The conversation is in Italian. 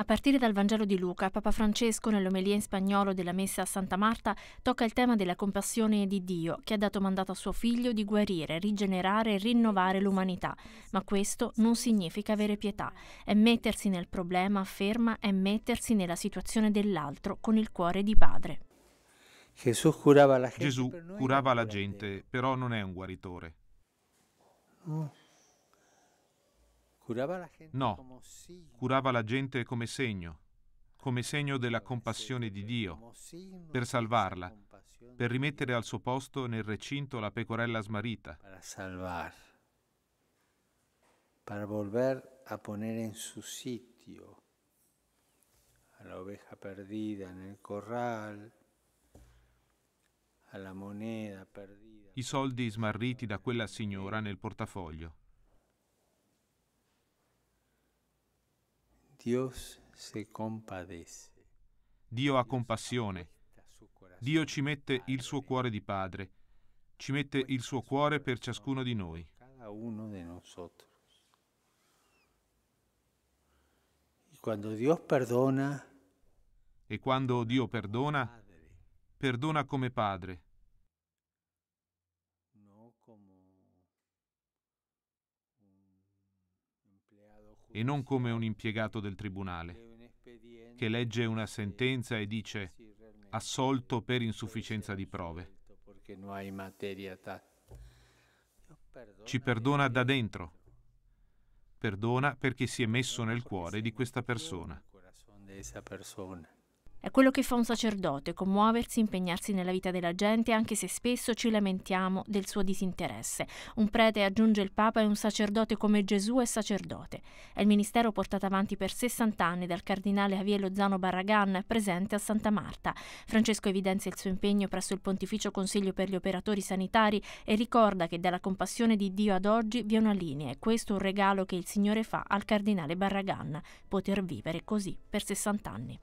A partire dal Vangelo di Luca, Papa Francesco, nell'omelia in spagnolo della messa a Santa Marta, tocca il tema della compassione di Dio, che ha dato mandato a suo figlio di guarire, rigenerare e rinnovare l'umanità. Ma questo non significa avere pietà. È mettersi nel problema, afferma, è mettersi nella situazione dell'altro con il cuore di padre. Gesù curava la gente, Gesù curava la gente, però non è un guaritore. No. Curava la gente No, curava la gente come segno, come segno della compassione di Dio, per salvarla, per rimettere al suo posto nel recinto la pecorella smarrita, para salvar, para volver a poner en su sitio la oveja perdida en el corral, a la moneda perdida. i soldi smarriti da quella signora nel portafoglio. Dio ha compassione, Dio ci mette il suo cuore di padre, ci mette il suo cuore per ciascuno di noi. E quando Dio perdona, perdona come padre, no como un empleado e non come un impiegato del tribunale, che legge una sentenza e dice assolto per insufficienza di prove. Ci perdona da dentro. Perdona perché si è messo nel cuore di questa persona. È quello che fa un sacerdote, commuoversi, impegnarsi nella vita della gente, anche se spesso ci lamentiamo del suo disinteresse. Un prete, aggiunge il Papa, è un sacerdote come Gesù è sacerdote. È il ministero portato avanti per 60 anni dal cardinale Javier Lozano Barragan, presente a Santa Marta. Francesco evidenzia il suo impegno presso il Pontificio Consiglio per gli operatori sanitari e ricorda che dalla compassione di Dio ad oggi vi è una linea e questo è un regalo che il Signore fa al cardinale Barragan, poter vivere così per 60 anni.